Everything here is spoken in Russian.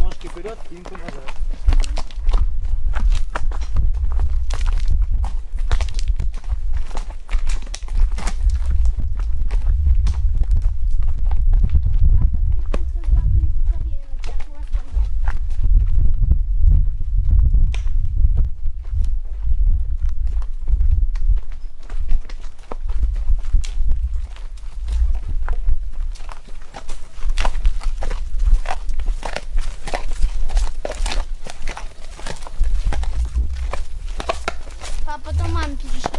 Ножки вперед, спинку назад. потом мама перешла.